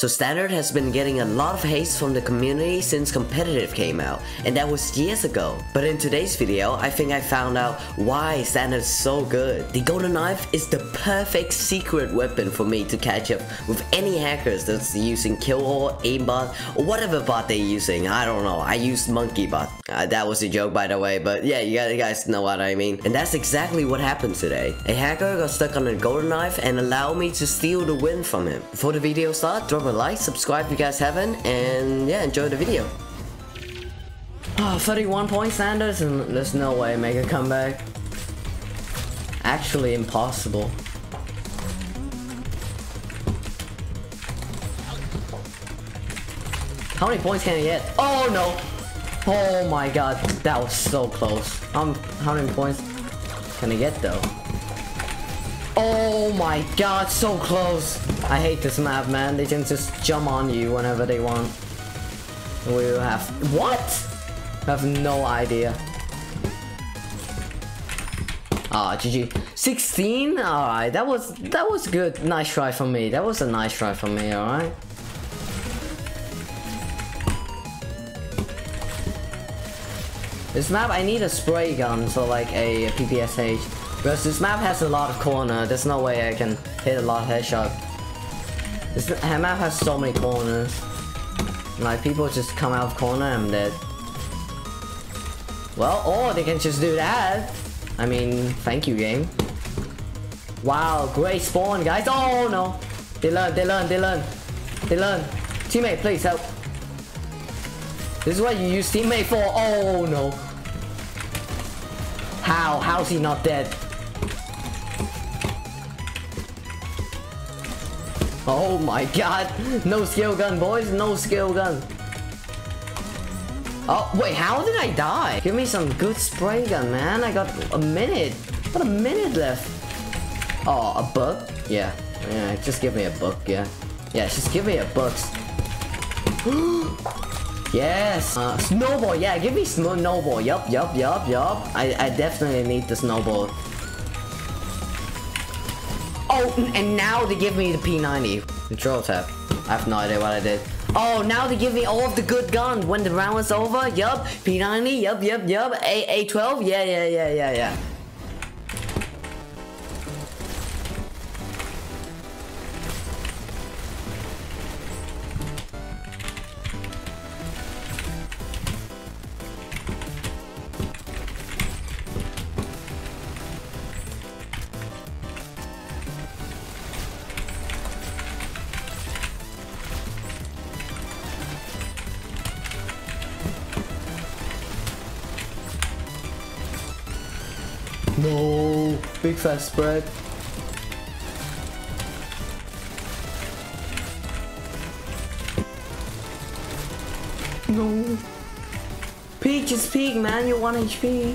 So Standard has been getting a lot of hate from the community since competitive came out, and that was years ago. But in today's video, I think I found out why Standard is so good. The Golden Knife is the perfect secret weapon for me to catch up with any hackers that's using Killhole, Aimbot, or whatever bot they're using. I don't know. I used Monkey Bot. Uh, that was a joke by the way, but yeah, you guys know what I mean. And that's exactly what happened today. A hacker got stuck on a Golden Knife and allowed me to steal the win from him. Before the video starts, drop a like, subscribe if you guys haven't, and yeah, enjoy the video. Oh, 31 points, Sanders, and there's no way make a comeback. Actually impossible. How many points can I get? Oh no! Oh my god, that was so close. Um, how many points can I get though? Oh my god, so close. I hate this map, man. They can just jump on you whenever they want. We have... What? I have no idea. Ah, GG. 16? Alright, that was that was good. Nice try for me. That was a nice try for me, alright? This map, I need a spray gun, so like a PPSH. Because this map has a lot of corner, there's no way I can hit a lot of headshot. This map has so many corners. Like, people just come out of corner and I'm dead. Well, or they can just do that. I mean, thank you, game. Wow, great spawn, guys. Oh, no. They learn, they learn, they learn. They learn. Teammate, please help. This is what you use teammate for. Oh, no. How? How's he not dead? Oh my god. No skill gun, boys. No skill gun. Oh, wait. How did I die? Give me some good spray gun, man. I got a minute. Got a minute left. Oh, a book? Yeah. Yeah, just give me a book, yeah. Yeah, just give me a book. yes! Uh, snowball, yeah, give me snowball. Yup, yup, yup, yup. I, I definitely need the snowball. Oh, and now they give me the P90. Control tab. I have no idea what I did. Oh, now they give me all of the good guns when the round is over. Yup. P90. Yup, yup, yup. A A12. Yeah, yeah, yeah, yeah, yeah. No, big fast spread. No. Peek, just peek, man. You're 1 HP.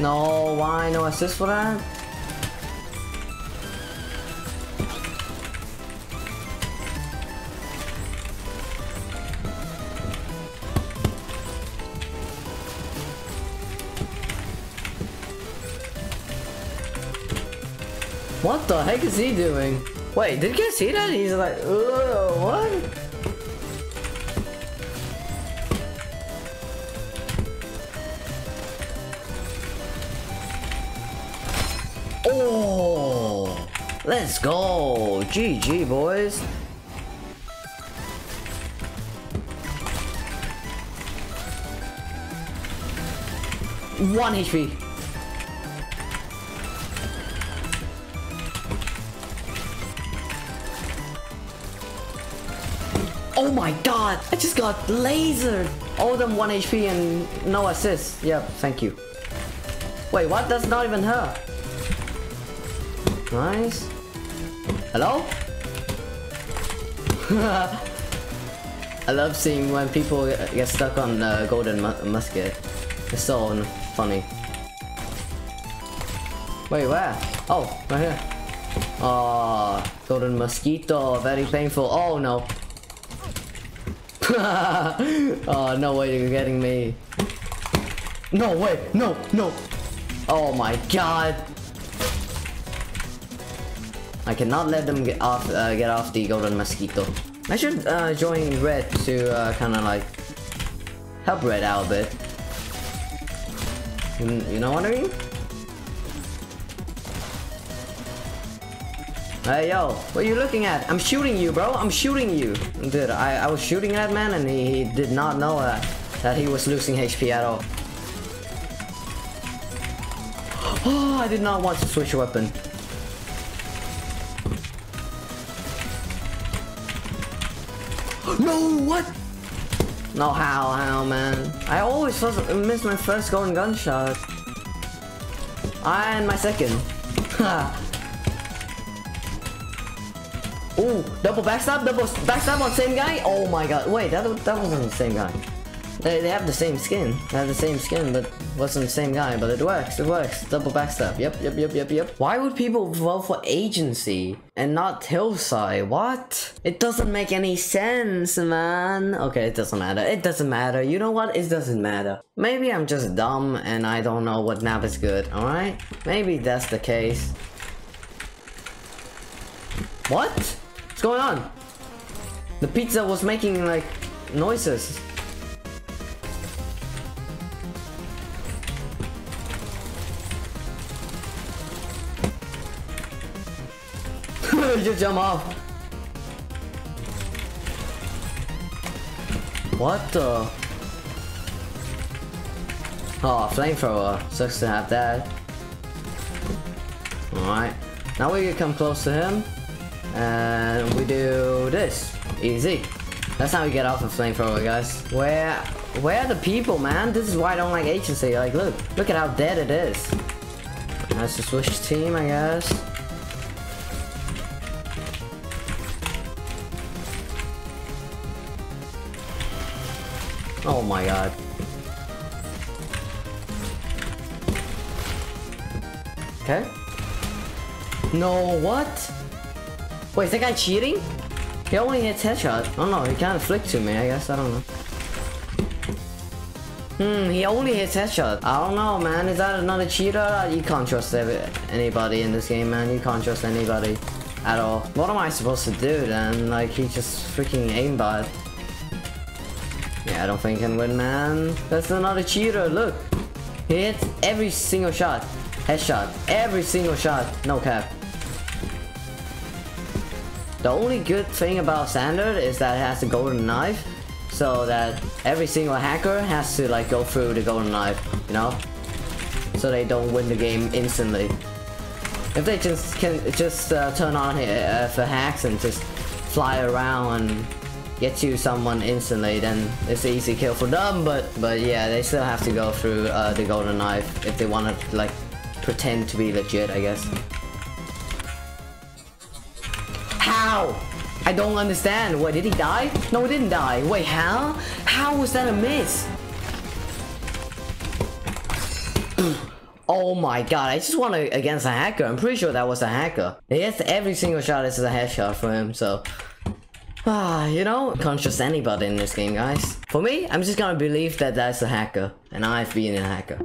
No, why? No assist for that? What the heck is he doing? Wait, did you guys see that? He's like, what? Oh, let's go. GG, boys. One HP. Oh my god! I just got lasered! All them 1 HP and no assist. Yep, thank you. Wait, what? That's not even her. Nice. Hello? I love seeing when people get stuck on uh, golden mu musket. It's so funny. Wait, where? Oh, right here. Oh, golden mosquito, very painful. Oh no. oh, no way you're getting me. No way, no, no. Oh my god. I cannot let them get off uh, get off the golden mosquito. I should uh, join red to uh, kind of like help red out a bit. You, you know what I mean? Hey yo, what are you looking at? I'm shooting you, bro. I'm shooting you. Dude, I, I was shooting that man and he, he did not know that, that he was losing HP at all. Oh, I did not want to switch weapon. No, what? No, how, how, man? I always miss my first golden gunshot. And my second. Ooh, double backstab, double backstab on same guy? Oh my god, wait, that, that wasn't the same guy. They, they have the same skin. They have the same skin, but wasn't the same guy. But it works. It works. Double backstab. Yep, yep, yep, yep, yep. Why would people vote for agency and not Hillside? What? It doesn't make any sense, man. Okay, it doesn't matter. It doesn't matter. You know what? It doesn't matter. Maybe I'm just dumb and I don't know what nap is good. All right? Maybe that's the case. What? What's going on? The pizza was making like noises. just jump off. What the? Oh, flamethrower. Sucks to have that. Alright. Now we can come close to him. And we do this. Easy. That's how we get off a flamethrower, guys. Where where are the people, man? This is why I don't like agency. Like, look. Look at how dead it is. Let's just switch team, I guess. Oh my god. Okay. No, what? Wait, is that guy cheating? He only hits headshot. Oh no, he kind of flicked to me, I guess. I don't know. Hmm, he only hits headshot. I don't know, man. Is that another cheater? You can't trust anybody in this game, man. You can't trust anybody at all. What am I supposed to do then? Like, he just freaking aimbot. Yeah, I don't think I can win, man. That's another cheater, look. He hits every single shot. Headshot. Every single shot. No cap. The only good thing about Standard is that it has a golden knife. So that every single hacker has to like go through the golden knife, you know? So they don't win the game instantly. If they just can just uh, turn on uh, for hacks and just fly around and get you someone instantly, then it's an easy kill for them. But but yeah, they still have to go through uh, the golden knife if they want to like pretend to be legit, I guess. How? I don't understand. Wait, did he die? No, he didn't die. Wait, how? How was that a miss? oh my god, I just won against a hacker. I'm pretty sure that was a hacker. Yes, every single shot is a headshot for him, so... Ah, you know, can't trust anybody in this game, guys. For me, I'm just gonna believe that that's a hacker, and I've been a hacker.